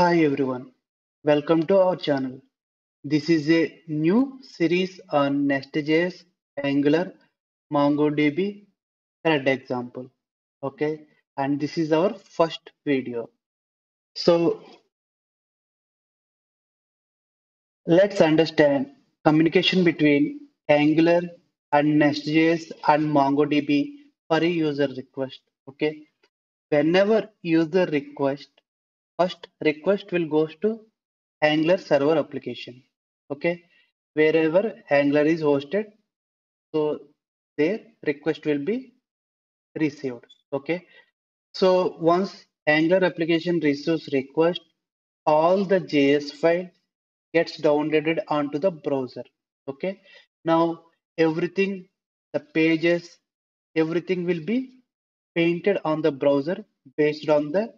Hi everyone, welcome to our channel. This is a new series on Nest.js, Angular, MongoDB, CRUD example. Okay, and this is our first video. So let's understand communication between Angular and Nest.js and MongoDB for a user request. Okay, whenever user request, first request will goes to Angular server application. Okay, wherever Angular is hosted, so their request will be received. Okay, so once Angular application receives request, all the JS file gets downloaded onto the browser. Okay, now everything, the pages, everything will be painted on the browser based on the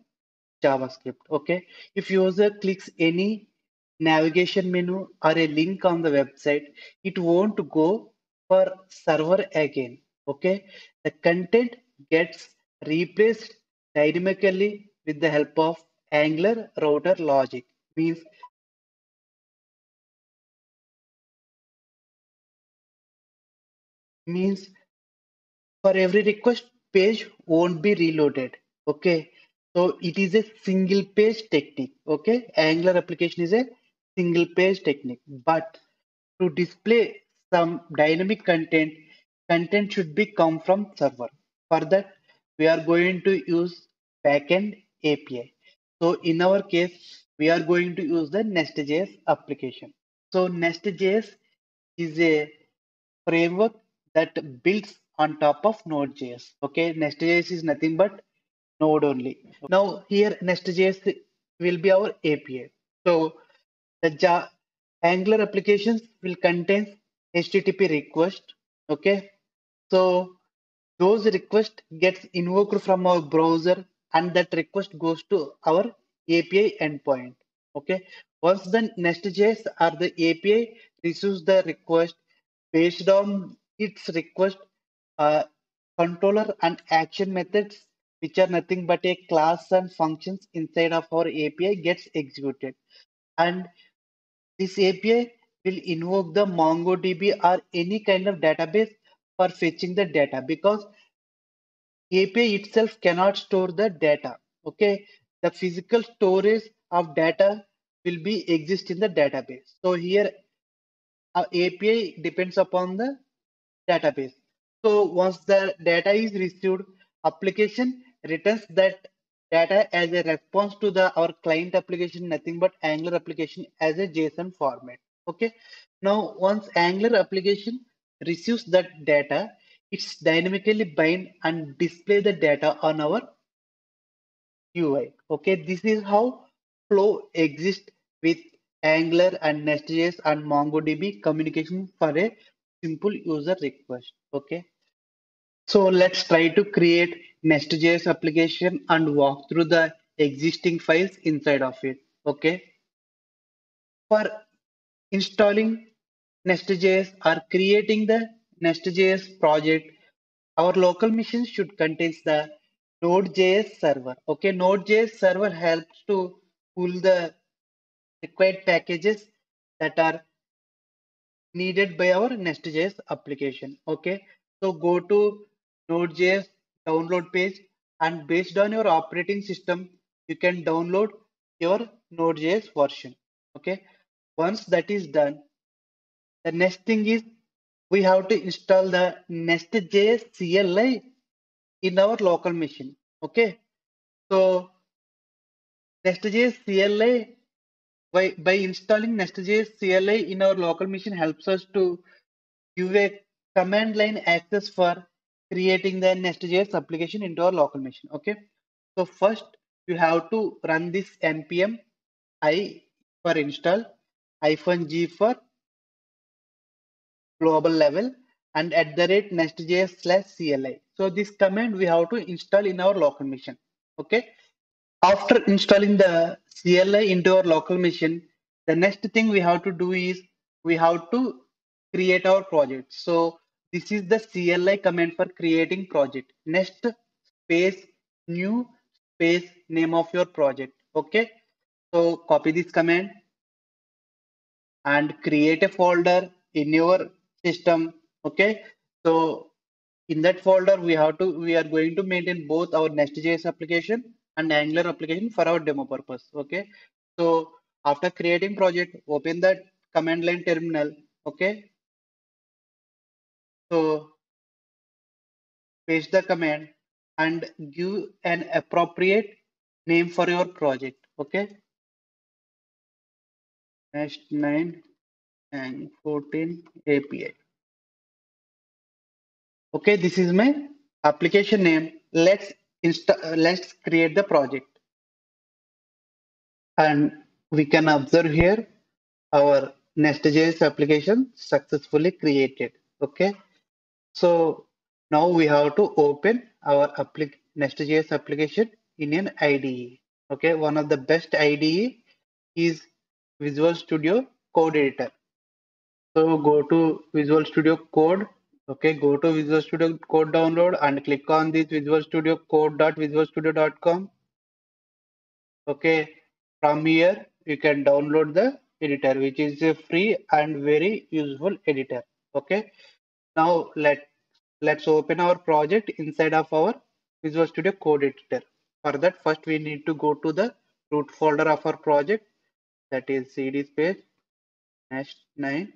JavaScript. Okay, if user clicks any navigation menu or a link on the website, it won't go for server again. Okay, the content gets replaced dynamically with the help of Angular router logic. Means means for every request page won't be reloaded. Okay, so it is a single page technique. Okay, Angular application is a single page technique, but to display some dynamic content, content should be come from server. For that, we are going to use backend API. So in our case, we are going to use the Nest.js application. So Nest.js is a framework that builds on top of Node.js. Okay, Nest.js is nothing but Node only. Now here Nest.js will be our API. So the ja Angular applications will contain HTTP request. Okay, so those request gets invoked from our browser and that request goes to our API endpoint. Okay, once the Nest.js or the API receives the request based on its request, uh, controller and action methods, which are nothing but a class and functions inside of our API gets executed. And this API will invoke the MongoDB or any kind of database for fetching the data because API itself cannot store the data. Okay, the physical storage of data will be exist in the database. So here our API depends upon the database. So once the data is received, application returns that data as a response to the our client application, nothing but Angular application as a JSON format. Okay. Now once Angular application receives that data, it's dynamically bind and display the data on our UI. Okay, this is how flow exists with Angular and Nest.js and MongoDB communication for a simple user request. Okay, so let's try to create Nest.js application and walk through the existing files inside of it. Okay, for installing Nest.js or creating the Nest.js project, our local machine should contain the Node.js server. Okay, Node.js server helps to pull the required packages that are needed by our Nest.js application. Okay, so go to Node.js download page and based on your operating system, you can download your Node.js version. Okay, once that is done, the next thing is we have to install the Nest.js CLI in our local machine. Okay, so Nest.js CLI by, by installing Nest.js CLI in our local machine helps us to give a command line access for creating the Nest.js application into our local machine. Okay, so first you have to run this npm i for install hyphen g for global level and at the rate nest.js slash CLI. So this command we have to install in our local machine. Okay. After installing the CLI into our local machine, the next thing we have to do is we have to create our project. So this is the CLI command for creating project. Nest space new space name of your project. Okay. So copy this command and create a folder in your system. Okay. So in that folder, we have to, we are going to maintain both our Nest.js application and Angular application for our demo purpose. Okay. So after creating project, open that command line terminal. Okay. So paste the command and give an appropriate name for your project. Okay. Nest 9 and 14 API. Okay, this is my application name. Let's insta let's create the project. And we can observe here our Nest.js application successfully created. Okay, so now we have to open our applic Nest.js application in an IDE. Okay, one of the best IDE is Visual Studio Code Editor. So go to Visual Studio Code. Okay, go to Visual Studio Code download and click on this Visual Studio Code.visualstudio.com. Okay, from here you can download the editor, which is a free and very useful editor. Okay, now let let's open our project inside of our Visual Studio Code Editor. For that, first we need to go to the root folder of our project that is cd space nest 9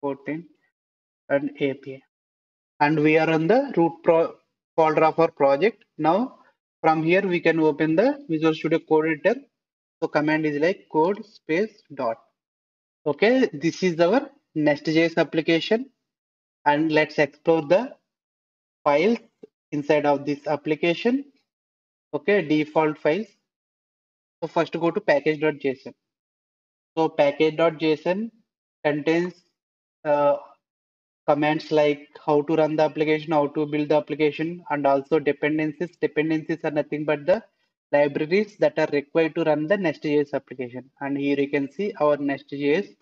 14 and API. And we are on the root pro folder of our project. Now from here we can open the Visual Studio Code Editor. So command is like code space dot. Okay, this is our Nest.js application. And let's explore the files inside of this application. Okay, default files. So first go to package.json. So package.json contains uh, commands like how to run the application, how to build the application, and also dependencies. Dependencies are nothing but the libraries that are required to run the Nest.js application. And here you can see our Nest.js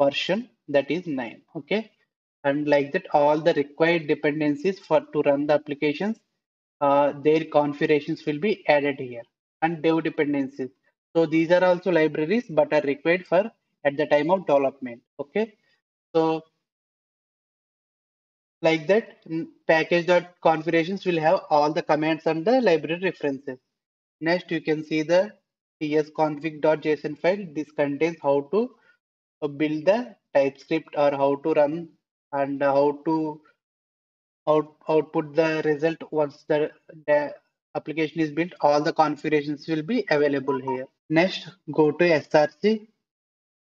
version that is 9. Okay. And like that, all the required dependencies for to run the applications, uh, their configurations will be added here. And dev dependencies. So these are also libraries but are required for at the time of development. Okay. So like that package.configurations will have all the commands and the library references. Next, you can see the tsconfig.json file. This contains how to uh, build the TypeScript or how to run and how to out, output the result once the, the application is built. All the configurations will be available here. Next, go to src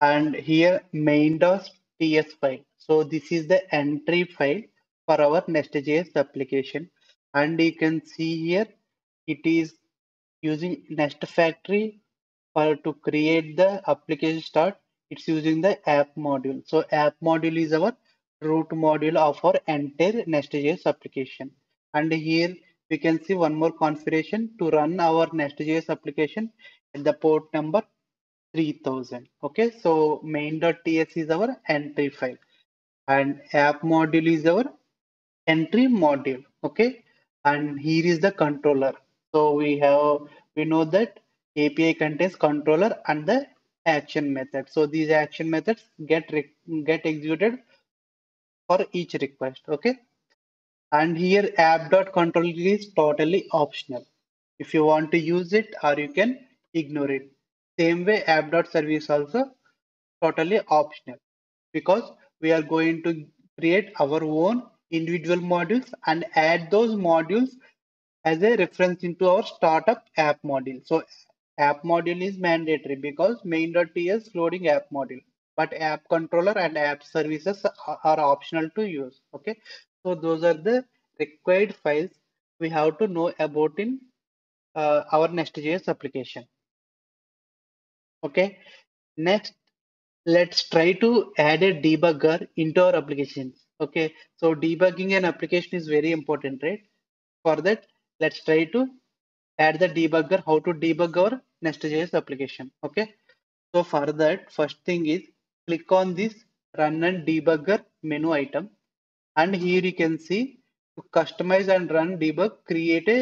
and here main.ts file. So this is the entry file for our Nest.js application. And you can see here, it is using Nest Factory for to create the application start. It's using the app module. So app module is our root module of our entire Nest.js application. And here we can see one more configuration to run our Nest.js application at the port number 3000 okay so main.ts is our entry file. And app module is our entry module. Okay and here is the controller. So we have we know that api contains controller and the action method. So these action methods get get executed for each request okay? And here app.controller is totally optional. If you want to use it or you can ignore it. Same way app.service also totally optional. Because we are going to create our own individual modules and add those modules as a reference into our startup app module. So app module is mandatory because main.ts loading app module, but app controller and app services are optional to use. Okay. So those are the required files we have to know about in uh, our Nest.js application okay next let's try to add a debugger into our application okay so debugging an application is very important right for that let's try to add the debugger how to debug our nest.js application okay so for that first thing is click on this run and debugger menu item and here you can see to customize and run debug create a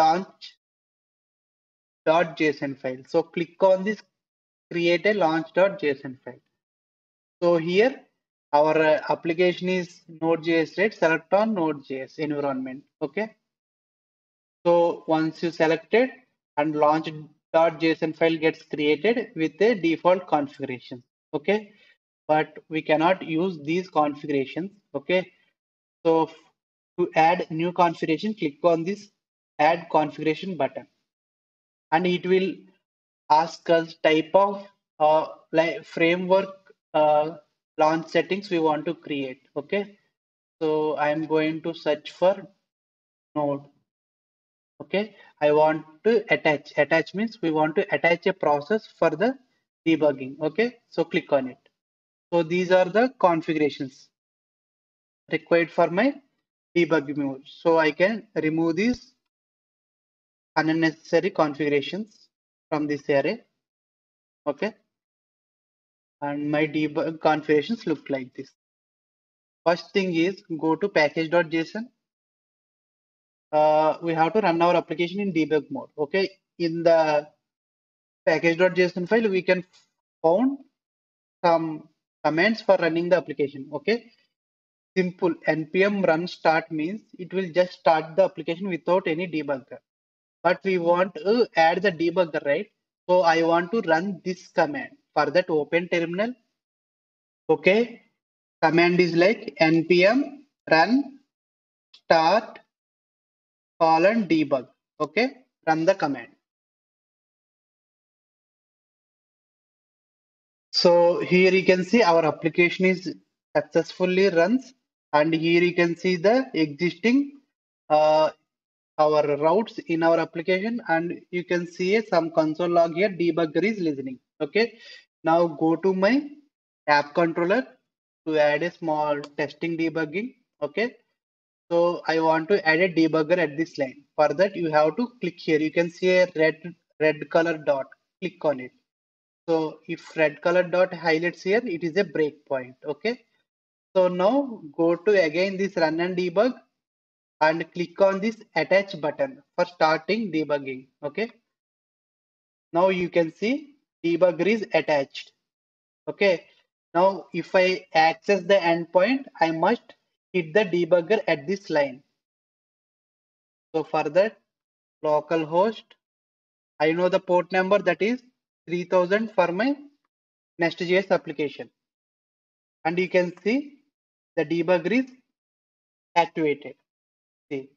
launch launch.json file. So click on this create a launch.json file. So here our uh, application is Node.js, right? Select on Node.js environment. Okay. So once you select it and launch.json file gets created with a default configuration. Okay. But we cannot use these configurations. Okay. So to add new configuration, click on this add configuration button and it will ask us type of uh, like framework uh, launch settings we want to create okay so i'm going to search for node okay i want to attach attach means we want to attach a process for the debugging. Okay? So click on it. So these are the configurations required for my debugging mode. So i can remove these unnecessary configurations from this array. Okay? And my debug configurations look like this. First thing is go to package.json uh, we have to run our application in debug mode. Okay? In the package.json file we can found some commands for running the application okay simple npm run start means it will just start the application without any debugger but we want to add the debugger, right? So I want to run this command. For that, open terminal. Okay. Command is like npm run start colon debug. Okay. Run the command. So here you can see our application is successfully runs and here you can see the existing uh, our routes in our application and you can see some console log here. Debugger is listening. Okay. Now go to my app controller to add a small testing debugging. Okay. So i want to add a debugger at this line. For that you have to click here. You can see a red red color dot. Click on it so if red color dot highlights here it is a breakpoint okay? So now go to again this run and debug and click on this attach button for starting debugging okay? Now you can see debugger is attached okay? Now if i access the endpoint i must hit the debugger at this line. So for that localhost i know the port number that is 3000 for my nest.js application. And you can see the debugger is activated. See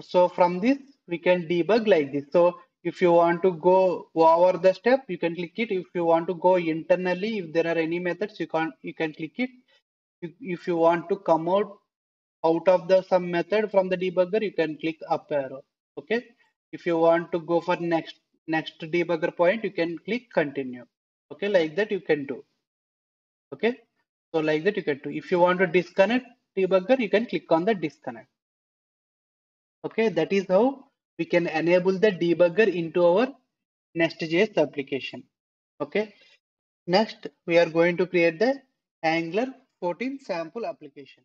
so from this we can debug like this. So if you want to go over the step you can click it. If you want to go internally if there are any methods you can you can click it. If you want to come out out of the some method from the debugger you can click up arrow. Okay? If you want to go for next next debugger point you can click continue. Okay like that you can do. Okay so like that you can do. If you want to disconnect debugger you can click on the disconnect. Okay that is how we can enable the debugger into our nest.js application. Okay next we are going to create the angular 14 sample application